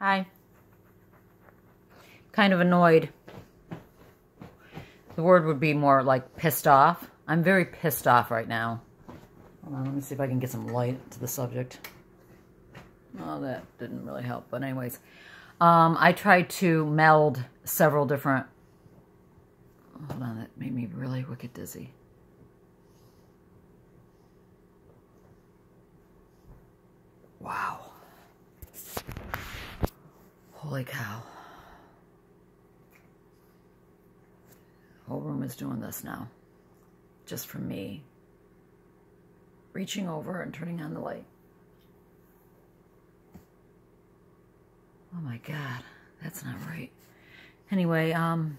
Hi. Kind of annoyed. The word would be more like pissed off. I'm very pissed off right now. On, let me see if I can get some light to the subject. Oh, that didn't really help. But anyways, um, I tried to meld several different... Hold on, that made me really wicked dizzy. Wow. Holy cow. whole room is doing this now. Just for me. Reaching over and turning on the light. Oh my God, that's not right. Anyway, um,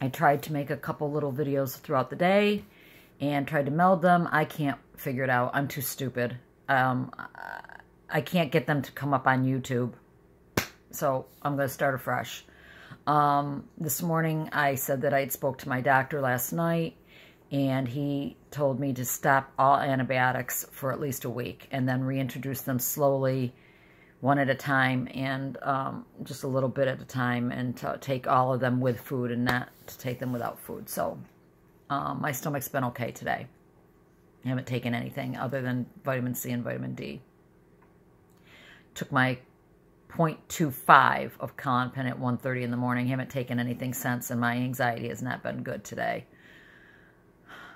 I tried to make a couple little videos throughout the day and tried to meld them. I can't figure it out. I'm too stupid. Um, I can't get them to come up on YouTube. So I'm going to start afresh. Um, this morning I said that I had spoke to my doctor last night and he told me to stop all antibiotics for at least a week and then reintroduce them slowly one at a time and um, just a little bit at a time and to take all of them with food and not to take them without food. So um, my stomach's been okay today. I haven't taken anything other than vitamin C and vitamin D. Took my 0.25 of Klonopin at 1.30 in the morning. Haven't taken anything since, and my anxiety has not been good today.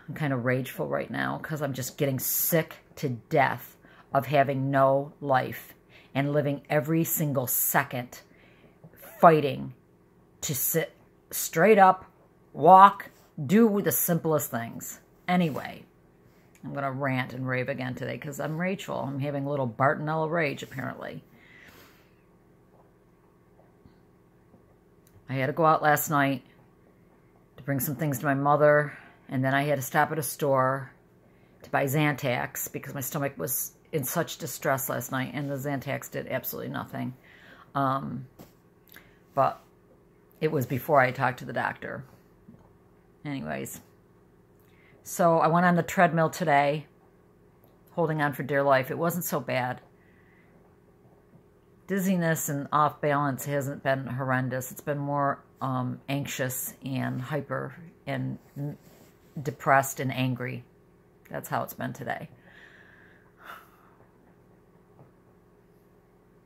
I'm kind of rageful right now because I'm just getting sick to death of having no life and living every single second fighting to sit straight up, walk, do the simplest things. Anyway, I'm going to rant and rave again today because I'm rageful. I'm having a little Bartonella rage, apparently. I had to go out last night to bring some things to my mother, and then I had to stop at a store to buy Zantac because my stomach was in such distress last night, and the Zantac did absolutely nothing. Um, but it was before I talked to the doctor. Anyways, so I went on the treadmill today, holding on for dear life. It wasn't so bad dizziness and off balance hasn't been horrendous. It's been more um, anxious and hyper and depressed and angry. That's how it's been today.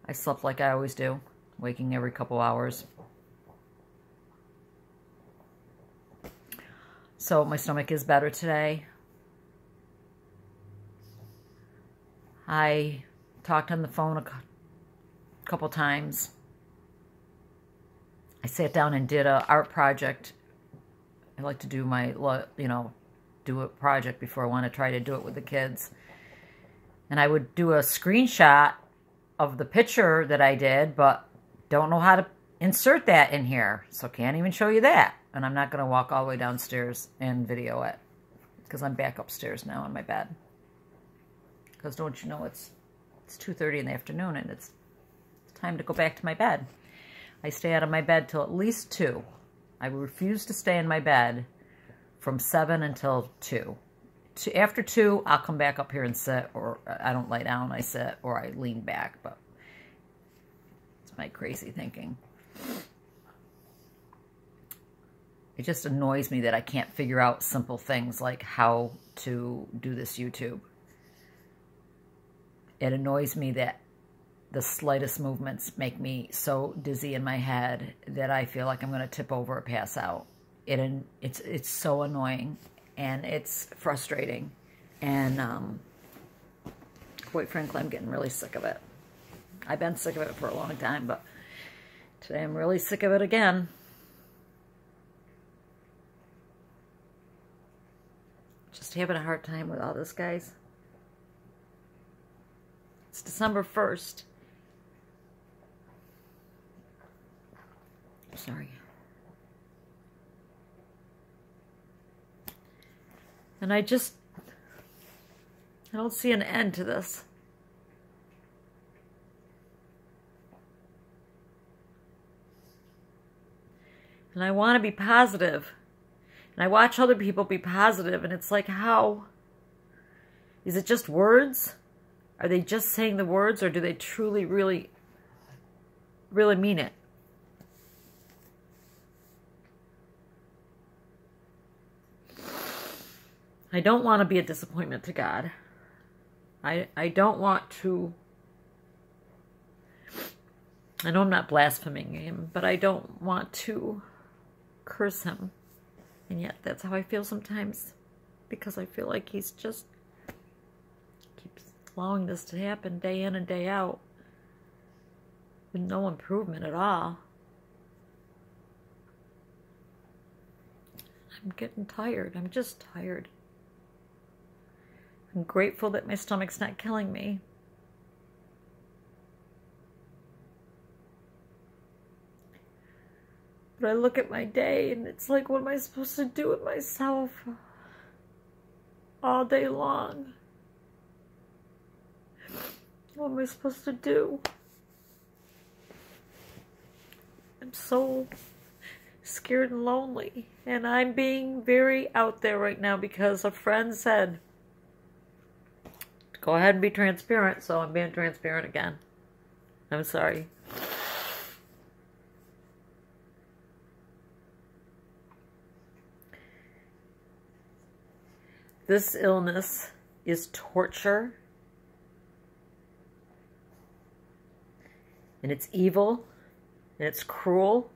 I slept like I always do, waking every couple hours. So my stomach is better today. I talked on the phone a couple times. I sat down and did a art project. I like to do my, you know, do a project before I want to try to do it with the kids. And I would do a screenshot of the picture that I did, but don't know how to insert that in here. So can't even show you that. And I'm not going to walk all the way downstairs and video it. Because I'm back upstairs now in my bed. Because don't you know, it's it's 2.30 in the afternoon and it's time to go back to my bed. I stay out of my bed till at least 2. I refuse to stay in my bed from 7 until 2. After 2, I'll come back up here and sit, or I don't lay down, I sit, or I lean back, but it's my crazy thinking. It just annoys me that I can't figure out simple things like how to do this YouTube. It annoys me that the slightest movements make me so dizzy in my head that I feel like I'm going to tip over or pass out. It it's it's so annoying and it's frustrating, and um, quite frankly, I'm getting really sick of it. I've been sick of it for a long time, but today I'm really sick of it again. Just having a hard time with all this, guys. It's December 1st. Sorry. And I just, I don't see an end to this. And I want to be positive. And I watch other people be positive, and it's like, how? Is it just words? Are they just saying the words, or do they truly, really really mean it. I don't want to be a disappointment to God. I I don't want to I know I'm not blaspheming him, but I don't want to curse him. And yet that's how I feel sometimes because I feel like he's just keeps allowing this to happen day in and day out with no improvement at all. I'm getting tired. I'm just tired. I'm grateful that my stomach's not killing me. But I look at my day and it's like, what am I supposed to do with myself all day long? What am I supposed to do? I'm so scared and lonely. And I'm being very out there right now because a friend said, go ahead and be transparent. So I'm being transparent again. I'm sorry. This illness is torture. And it's evil. And it's cruel.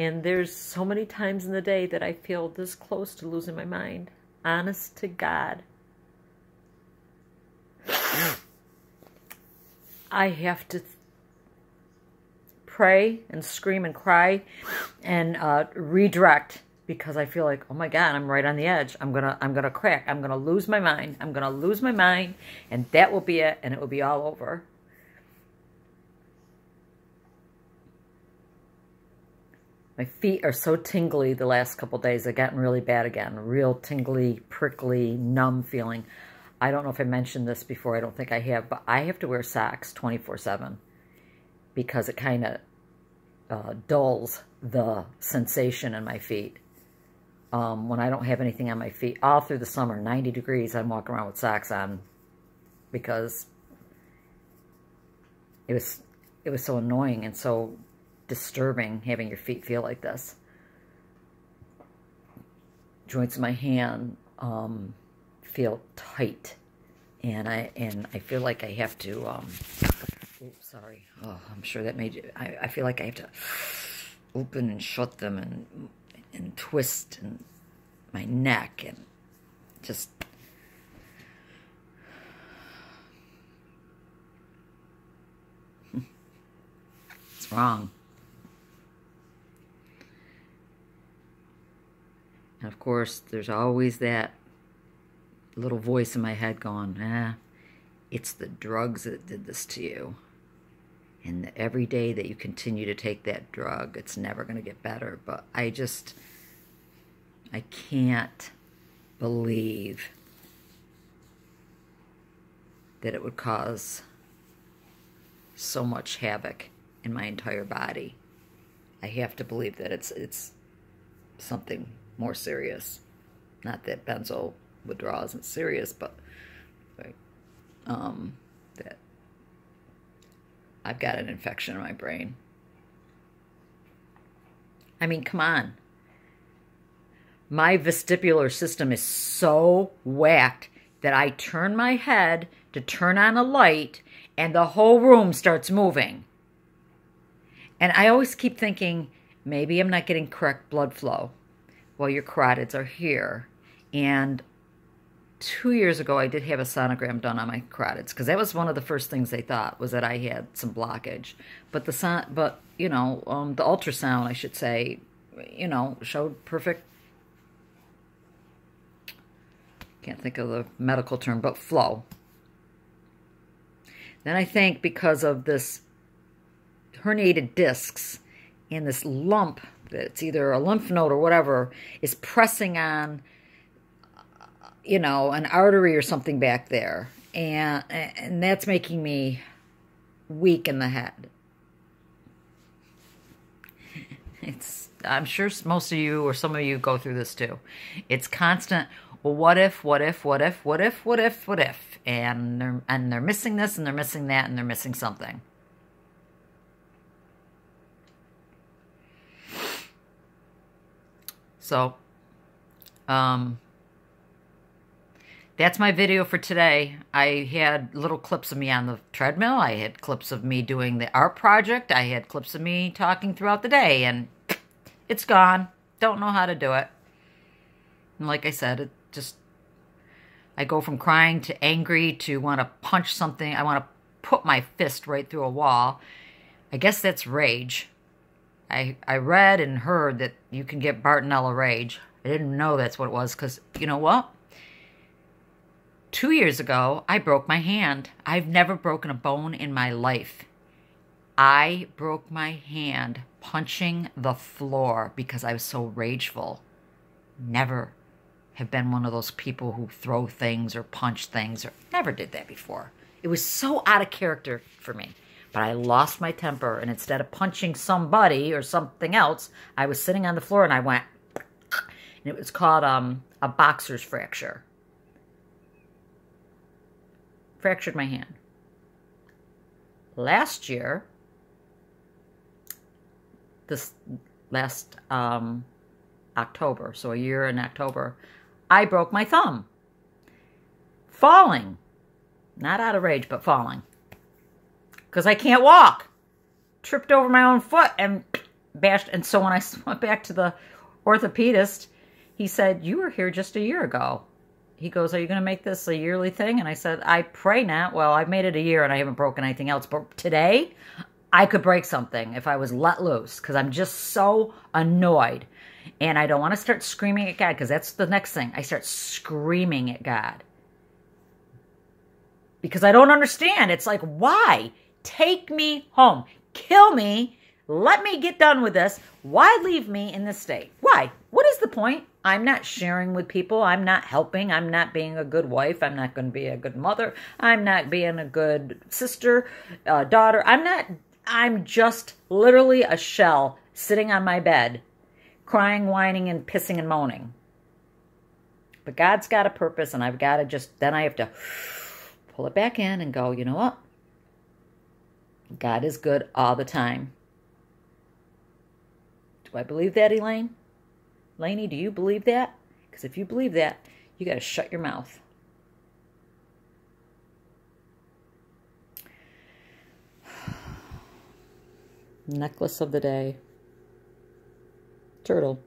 And there's so many times in the day that I feel this close to losing my mind. Honest to God. I have to pray and scream and cry and uh, redirect because I feel like, oh my God, I'm right on the edge. I'm gonna, I'm gonna crack. I'm gonna lose my mind. I'm gonna lose my mind, and that will be it, and it will be all over. My feet are so tingly the last couple days. They've gotten really bad again. Real tingly, prickly, numb feeling. I don't know if I mentioned this before. I don't think I have. But I have to wear socks 24-7 because it kind of uh, dulls the sensation in my feet. Um, when I don't have anything on my feet. All through the summer, 90 degrees, I'm walking around with socks on because it was it was so annoying and so disturbing having your feet feel like this. Joints of my hand um, feel tight, and I and I feel like I have to. Um, oops, sorry. Oh, I'm sure that made you. I, I feel like I have to open and shut them and and twist and my neck and just it's wrong. Of course, there's always that little voice in my head going, ah, it's the drugs that did this to you. And every day that you continue to take that drug, it's never going to get better. But I just, I can't believe that it would cause so much havoc in my entire body. I have to believe that it's it's something more serious. Not that benzo withdrawal isn't serious, but um, that I've got an infection in my brain. I mean, come on. My vestibular system is so whacked that I turn my head to turn on a light and the whole room starts moving. And I always keep thinking, maybe I'm not getting correct blood flow well, your carotids are here. And two years ago, I did have a sonogram done on my carotids because that was one of the first things they thought was that I had some blockage. But the son, but you know, um, the ultrasound, I should say, you know, showed perfect. Can't think of the medical term, but flow. Then I think because of this herniated discs and this lump it's either a lymph node or whatever, is pressing on, you know, an artery or something back there. And, and that's making me weak in the head. It's, I'm sure most of you or some of you go through this too. It's constant well, what if, what if, what if, what if, what if, what if, and they're and they're missing this and they're missing that and they're missing something. So, um, that's my video for today. I had little clips of me on the treadmill. I had clips of me doing the art project. I had clips of me talking throughout the day, and it's gone. Don't know how to do it. And like I said, it just, I go from crying to angry to want to punch something. I want to put my fist right through a wall. I guess that's rage. I, I read and heard that you can get Bartonella rage. I didn't know that's what it was because, you know what? Two years ago, I broke my hand. I've never broken a bone in my life. I broke my hand punching the floor because I was so rageful. Never have been one of those people who throw things or punch things or never did that before. It was so out of character for me. But I lost my temper and instead of punching somebody or something else, I was sitting on the floor and I went and it was called um, a boxer's fracture fractured my hand. Last year, this last um, October, so a year in October, I broke my thumb. Falling. Not out of rage, but falling. Because I can't walk. Tripped over my own foot and bashed. And so when I went back to the orthopedist, he said, You were here just a year ago he goes, Are you going to make this a yearly thing? And I said, I pray not. Well, I've made it a year and I haven't broken anything else. But today, I could break something if I was let loose because I'm just so annoyed. And I don't want to start screaming at God because that's the next thing. I start screaming at God because I don't understand. It's like, why? Take me home, kill me, let me get done with this. Why leave me in this state? Why? What is the point? I'm not sharing with people. I'm not helping. I'm not being a good wife. I'm not going to be a good mother. I'm not being a good sister, uh, daughter. I'm not, I'm just literally a shell sitting on my bed, crying, whining, and pissing and moaning. But God's got a purpose, and I've got to just, then I have to pull it back in and go, you know what? God is good all the time. Do I believe that, Elaine? Lainey, do you believe that? Because if you believe that, you got to shut your mouth. Necklace of the day. Turtle.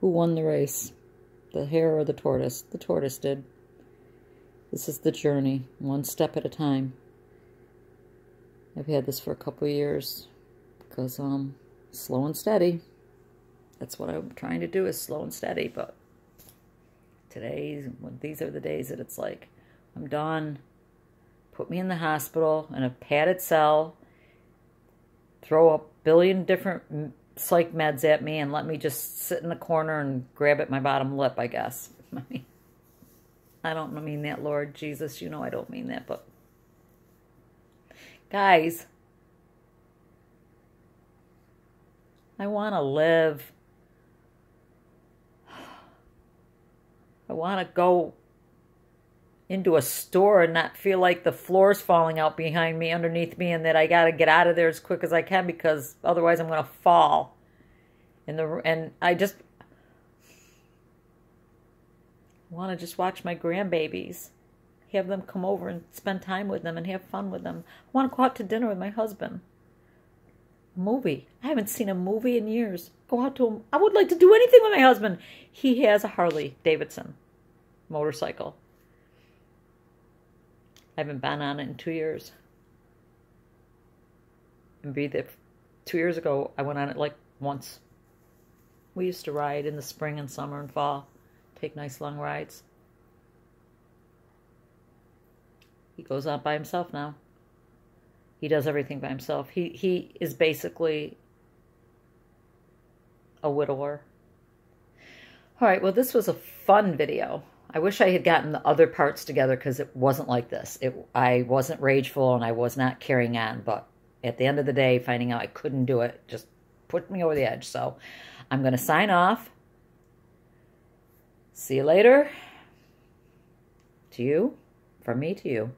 Who won the race? The hare or the tortoise? The tortoise did. This is the journey, one step at a time. I've had this for a couple years because um slow and steady. That's what I'm trying to do is slow and steady. But today's, these are the days that it's like, I'm done. Put me in the hospital in a padded cell. Throw a billion different psych meds at me and let me just sit in the corner and grab at my bottom lip, I guess. I don't mean that, Lord Jesus. You know I don't mean that, but guys, I want to live. I want to go into a store and not feel like the floor's falling out behind me, underneath me, and that I got to get out of there as quick as I can because otherwise I'm going to fall. And the and I just want to just watch my grandbabies, have them come over and spend time with them and have fun with them. I want to go out to dinner with my husband. Movie. I haven't seen a movie in years. Go out to him. I would like to do anything with my husband. He has a Harley Davidson motorcycle. I haven't been on it in two years. And be there two years ago, I went on it like once. We used to ride in the spring and summer and fall, take nice long rides. He goes out by himself now. He does everything by himself. He he is basically a widower. All right, well, this was a fun video. I wish I had gotten the other parts together because it wasn't like this. It, I wasn't rageful and I was not carrying on, but at the end of the day, finding out I couldn't do it just put me over the edge. So I'm going to sign off. See you later. To you, from me to you.